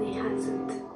He hasn't.